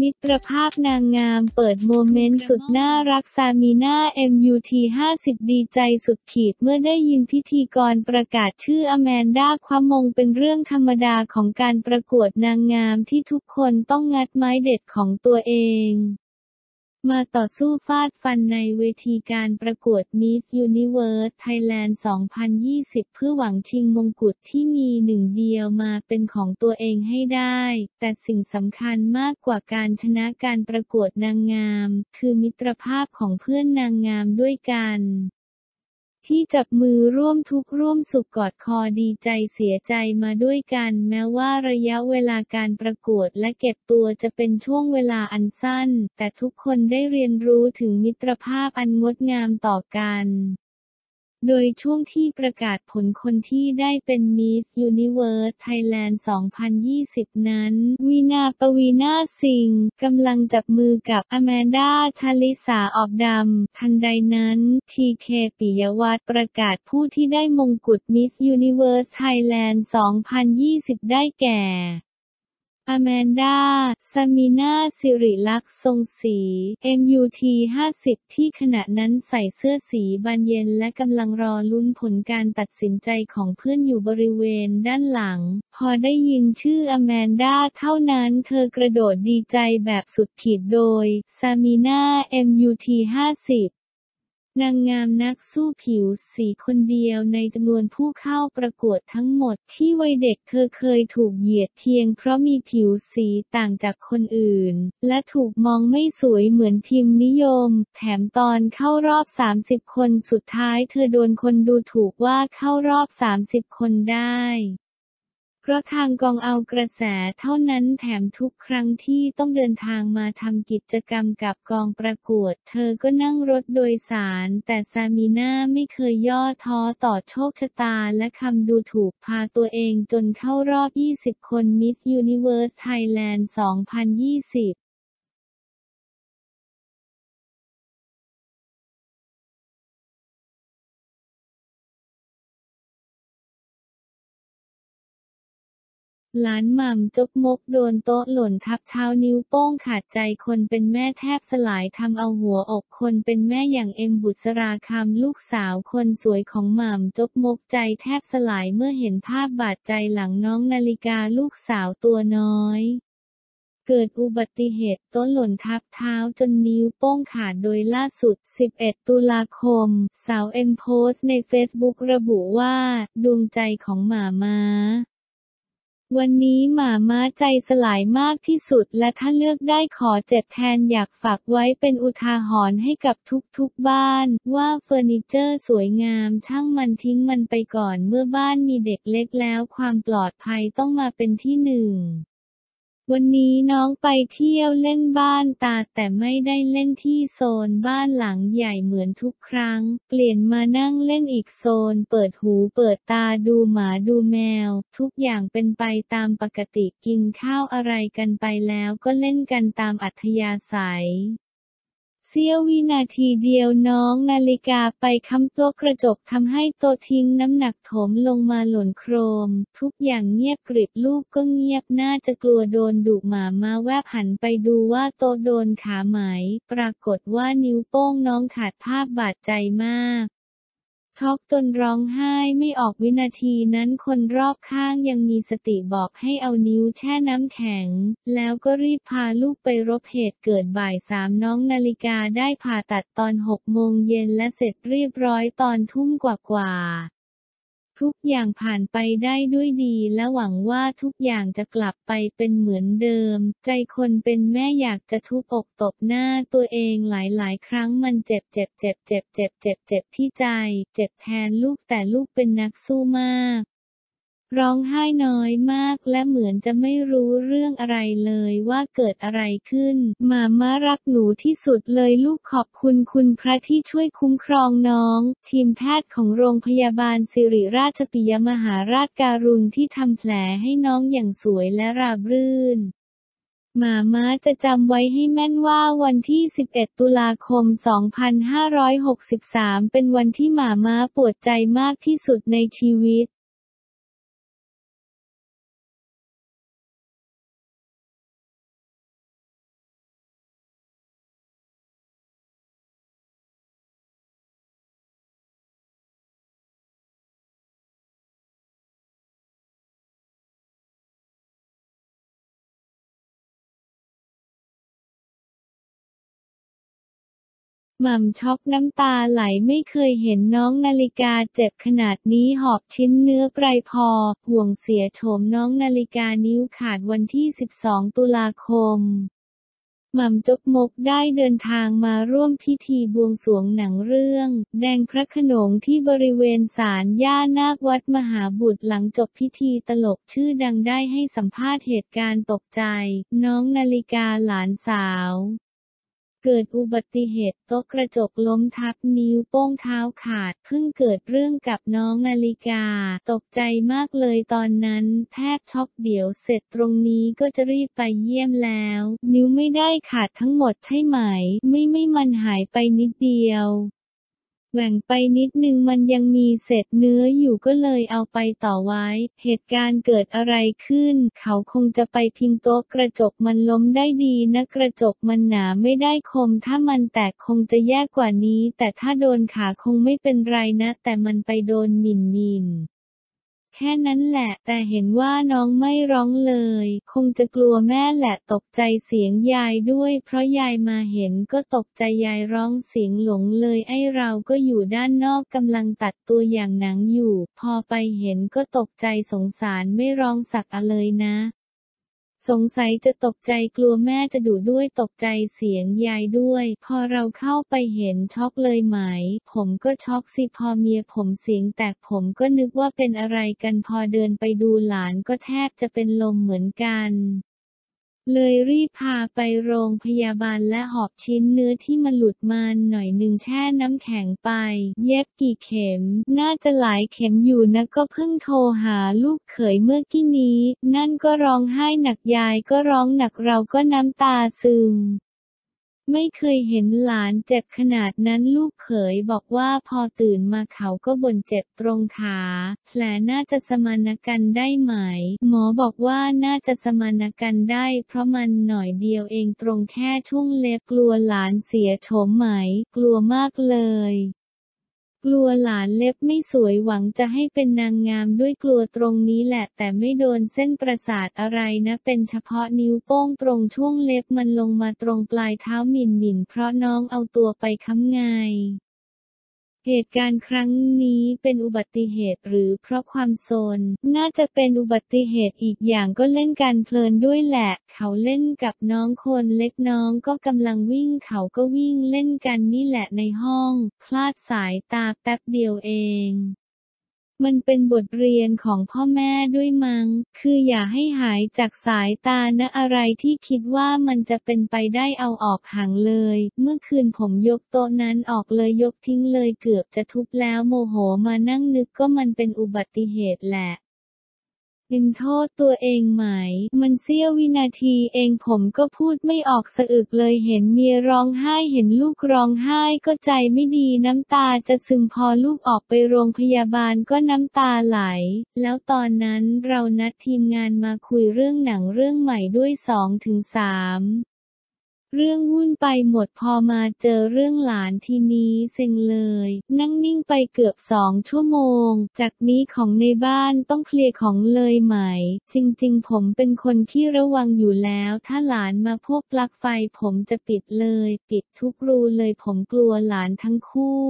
มิตรภาพนางงามเปิดโมเมนต์สุดน่ารักซามีนา MUT 50 ดีใจสุดขีดเมื่อได้ยินพิธีกรประกาศชื่ออแมนดาคว้ามงเป็นเรื่องธรรมดาของการประกวดนางงามที่ทุกคนต้องงัดไม้เด็ดของตัวเอง มาต่อสู้ฟาดฟันในเวทีการประกวด Miss Universe Thailand 2020 เพื่อหวังชิงมงกุฎที่มีหนึ่งเดียวมาเป็นของตัวเองให้ได้ แต่สิ่งสำคัญมากกว่าการชนะการประกวดนางงาม คือมิตรภาพของเพื่อนนางงามด้วยกัน ที่จับมือร่วมทุกข์ร่วมสุขกอดคอดีใจเสียใจมาด้วยกัน แม้ว่าระยะเวลาการประกวดและเก็บตัวจะเป็นช่วงเวลาอันสั้น แต่ทุกคนได้เรียนรู้ถึงมิตรภาพอันงดงามต่อกัน โดยช่วงที่ประกาศผลคนที่ได้เป็น Miss Universe Thailand 2020 นั้น วีนาปวีนาสิงห์กำลังจับมือกับอแมนดาชาลิสาออบดำ ทันใดนั้น ทีเคปิยวัฒน์ประกาศผู้ที่ได้มงกุฎ Miss Universe Thailand 2020 ได้แก่ อแมนดาซามินาสิริลักษ์ทรงศรี MUT 50 ที่ขณะนั้นใส่เสื้อสีบานเย็นและกำลังรอลุ้นผลการตัดสินใจของเพื่อนอยู่บริเวณด้านหลัง พอได้ยินชื่ออแมนดาเท่านั้นเธอกระโดดดีใจแบบสุดขีดโดยซามินา MUT 50 นางงามนักสู้ผิวสีคนเดียวในจำนวนผู้เข้าประกวดทั้งหมดที่วัยเด็กเธอเคยถูกเหยียดเพียงเพราะมีผิวสีต่างจากคนอื่น และถูกมองไม่สวยเหมือนพิมพ์นิยม แถมตอนเข้ารอบ 30 คนสุดท้ายเธอโดนคนดูถูกว่าเข้ารอบ 30 คนได้ เพราะทางกองเอากระแสเท่านั้นแถมทุกครั้งที่ต้องเดินทางมาทำกิจกรรมกับกองประกวด เธอก็นั่งรถโดยสาร แต่ซามีน่าไม่เคยย่อท้อต่อโชคชะตาและคำดูถูกพาตัวเองจนเข้ารอบ 20 คนมิสยูนิเวิร์สไทยแลนด์ 2020 หลานหม่ำจ๊กมกโดนโต๊ะหล่นทับเท้านิ้วโป้งขาดใจคนเป็นแม่แทบสลายทำเอาหัวอกคนเป็นแม่อย่างเอ็มบุษราคำลูกสาวคนสวยของหม่ำจ๊กมกใจแทบสลายเมื่อเห็นภาพบาดใจหลังน้องนาฬิกาลูกสาวตัวน้อยเกิดอุบัติเหตุโต๊ะหล่นทับเท้าจนนิ้วโป้งขาดโดยล่าสุด 11 ตุลาคม สาวเอ็มโพสต์ในเฟซบุ๊กระบุว่า ดวงใจของหมาม้า วันนี้หมาม้าใจสลายมากที่สุดและถ้าเลือกได้ขอเจ็บแทนอยากฝากไว้เป็นอุทาหรณ์ให้กับทุกๆบ้าน ว่าเฟอร์นิเจอร์สวยงามช่างมันทิ้งมันไปก่อนเมื่อบ้านมีเด็กเล็กแล้วความปลอดภัยต้องมาเป็นที่หนึ่ง วันนี้น้องไปเที่ยวเล่นบ้านตาแต่ไม่ได้เล่นที่โซนบ้านหลังใหญ่เหมือนทุกครั้ง เปลี่ยนมานั่งเล่นอีกโซน เปิดหูเปิดตาดูหมาดูแมว ทุกอย่างเป็นไปตามปกติกินข้าวอะไรกันไปแล้วก็เล่นกันตามอัธยาศัย เสี้ยววินาทีเดียวน้องนาฬิกาไปค้ำตัวกระจกทำให้โตทิ้งน้ำหนักถมลงมาหล่นโครม ทุกอย่างเงียบกริบลูกก็เงียบน่าจะกลัวโดนดุหมามาแวบหันไปดูว่าโตโดนขาไหม ปรากฏว่านิ้วโป้งน้องขาดภาพบาดใจมาก ช็อกจนร้องไห้ไม่ออกวินาทีนั้นคนรอบข้างยังมีสติบอกให้เอานิ้วแช่น้ำแข็ง แล้วก็รีบพาลูกไปรบเหตุเกิดบ่ายสามน้องนาฬิกาได้ผ่าตัดตอนหกโมงเย็นและเสร็จเรียบร้อยตอนทุ่มกว่า ทุกอย่างผ่านไปได้ด้วยดีและหวังว่าทุกอย่างจะกลับไปเป็นเหมือนเดิม ใจคนเป็นแม่อยากจะทุบอกตบหน้าตัวเองหลายๆ ครั้งมันเจ็บเจ็บเจ็บเจ็บเจ็บเจ็บเจ็บที่ใจ เจ็บแทนลูกแต่ลูกเป็นนักสู้มาก ร้องไห้น้อยมากและเหมือนจะไม่รู้เรื่องอะไรเลยว่าเกิดอะไรขึ้นหมามารักหนูที่สุดเลยลูกขอบคุณคุณพระที่ช่วยคุ้มครองน้อง ทีมแพทย์ของโรงพยาบาลสิริราชปิยมหาราชการุณที่ทำแผลให้น้องอย่างสวยและราบรื่นหมาม้าจะจำไว้ให้แม่นว่าวันที่ 11 ตุลาคม 2563 เป็นวันที่หมาม้าปวดใจมากที่สุดในชีวิต หม่ำช็อกน้ำตาไหลไม่เคยเห็นน้องนาฬิกาเจ็บขนาดนี้หอบชิ้นเนื้อไกรพอ ห่วงเสียโฉมน้องนาฬิกานิ้วขาดวันที่ 12 ตุลาคม หม่ำจกมกได้เดินทางมาร่วมพิธีบวงสรวงหนังเรื่อง แดงพระขนงที่บริเวณศาลย่านาควัดมหาบุตรหลังจบพิธีตลกชื่อดังได้ให้สัมภาษณ์เหตุการณ์ตกใจ น้องนาฬิกาหลานสาว เกิดอุบัติเหตุโต๊ะกระจกล้มทับนิ้วโป้งเท้าขาดเพิ่งเกิดเรื่องกับน้องนาฬิกา ตกใจมากเลยตอนนั้น แทบช็อกเดี๋ยวเสร็จตรงนี้ก็จะรีบไปเยี่ยมแล้ว นิ้วไม่ได้ขาดทั้งหมดใช่ไหม ไม่ไม่มันหายไปนิดเดียว แหว่งไปนิดนึงมันยังมีเศษเนื้ออยู่ก็เลยเอาไปต่อไว้ เหตุการณ์เกิดอะไรขึ้น เขาคงจะไปพิงโต๊ะกระจกมันล้มได้ดีนะกระจกมันหนาไม่ได้คม ถ้ามันแตกคงจะแย่กว่านี้ แต่ถ้าโดนขาคงไม่เป็นไรนะ แต่มันไปโดนหมิ่นมิน แค่นั้นแหละ แต่เห็นว่าน้องไม่ร้องเลย คงจะกลัวแม่แหละตกใจเสียงยายด้วย เพราะยายมาเห็นก็ตกใจยายร้องเสียงหลงเลย ไอ้เราก็อยู่ด้านนอกกำลังตัดตัวอย่างหนังอยู่ พอไปเห็นก็ตกใจสงสารไม่ร้องสักอะเลยนะ สงสัยจะตกใจกลัวแม่จะดุด้วยตกใจเสียงยายด้วย พอเราเข้าไปเห็นช็อกเลยไหม ผมก็ช็อกสิพอเมียผมเสียงแตกผมก็นึกว่าเป็นอะไรกันพอเดินไปดูหลานก็แทบจะเป็นลมเหมือนกัน เลยรีบพาไปโรงพยาบาลและหอบชิ้นเนื้อที่มันหลุดมาหน่อยหนึ่งแช่น้ำแข็งไป เย็บกี่เข็ม น่าจะหลายเข็มอยู่นะก็เพิ่งโทรหาลูกเขยเมื่อกี้นี้ นั่นก็ร้องไห้หนักยายก็ร้องหนักเราก็น้ำตาซึม ไม่เคยเห็นหลานเจ็บขนาดนั้นลูกเขยบอกว่าพอตื่นมาเขาก็บ่นเจ็บตรงขา แผลน่าจะสมานกันได้ไหม หมอบอกว่าน่าจะสมานกันได้ เพราะมันหน่อยเดียวเองตรงแค่ช่วงเล็บกลัวหลานเสียโฉมไหม กลัวมากเลย กลัวหลานเล็บไม่สวยหวังจะให้เป็นนางงามด้วยกลัวตรงนี้แหละ แต่ไม่โดนเส้นประสาทอะไรนะ เป็นเฉพาะนิ้วโป้งตรงช่วงเล็บมันลงมาตรงปลายเท้าหมิ่นหมิ่นเพราะน้องเอาตัวไปค้ำไง เหตุการณ์ครั้งนี้เป็นอุบัติเหตุหรือเพราะความโซน น่าจะเป็นอุบัติเหตุอีกอย่างก็เล่นการเพลินด้วยแหละ เขาเล่นกับน้องคนเล็กน้องก็กำลังวิ่งเขาก็วิ่งเล่นกันนี่แหละในห้อง พลาดสายตาแป๊บเดียวเอง มันเป็นบทเรียนของพ่อแม่ด้วยมัง้ง คืออย่าให้หายจากสายตานะอะไรที่คิดว่ามันจะเป็นไปได้เอาออกห่างเลย เมื่อคืนผมยกโต๊ะนั้นออกเลยยกทิ้งเลยเกือบจะทุบแล้วโมโหมานั่งนึกก็มันเป็นอุบัติเหตุแหละ เป็นโทษตัวเองไหม มันเสี้ยววินาทีเองผมก็พูดไม่ออกสะอึกเลยเห็นเมียร้องไห้เห็นลูกร้องไห้ก็ใจไม่ดีน้ำตาจะซึมพอลูกออกไปโรงพยาบาลก็น้ำตาไหล แล้วตอนนั้นเรานัดทีมงานมาคุยเรื่องหนังเรื่องใหม่ด้วยสองถึงสาม เรื่องวุ่นไปหมดพอมาเจอเรื่องหลานทีนี้เซ็งเลย นั่งนิ่งไปเกือบสองชั่วโมง จากนี้ของในบ้านต้องเคลียร์ของเลยไหม จริงๆ ผมเป็นคนที่ระวังอยู่แล้ว ถ้าหลานมาพวกปลั๊กไฟผมจะปิดเลย ปิดทุกรูเลยผมกลัวหลานทั้งคู่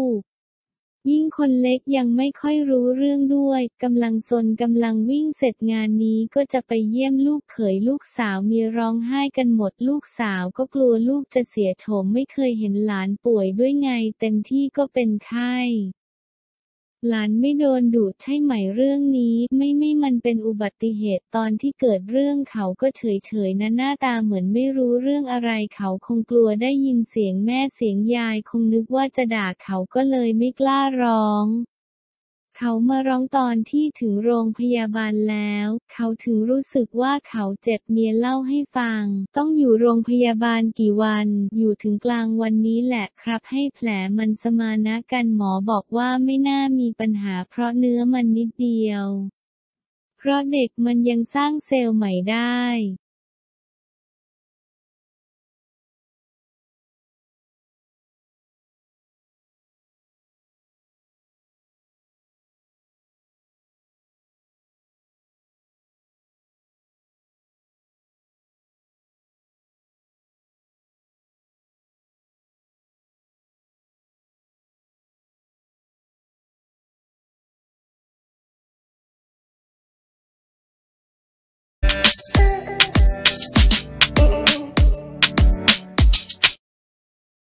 ยิ่งคนเล็กยังไม่ค่อยรู้เรื่องด้วยกำลังซนกำลังวิ่งเสร็จงานนี้ก็จะไปเยี่ยมลูกเขยลูกสาวมีร้องไห้กันหมดลูกสาวก็กลัวลูกจะเสียโฉมไม่เคยเห็นหลานป่วยด้วยไงเต็มที่ก็เป็นไข้ หลานไม่โดนดุใช่ไหมเรื่องนี้ ไม่ไม่มันเป็นอุบัติเหตุตอนที่เกิดเรื่องเขาก็เฉยเฉยนะหน้าตาเหมือนไม่รู้เรื่องอะไรเขาคงกลัวได้ยินเสียงแม่เสียงยายคงนึกว่าจะด่าเขาก็เลยไม่กล้าร้อง เขามาร้องตอนที่ถึงโรงพยาบาลแล้ว เขาถึงรู้สึกว่าเขาเจ็บเมียเล่าให้ฟัง ต้องอยู่โรงพยาบาลกี่วัน อยู่ถึงกลางวันนี้แหละครับให้แผลมันสมานะกันหมอบอกว่าไม่น่ามีปัญหาเพราะเนื้อมันนิดเดียว เพราะเด็กมันยังสร้างเซลล์ใหม่ได้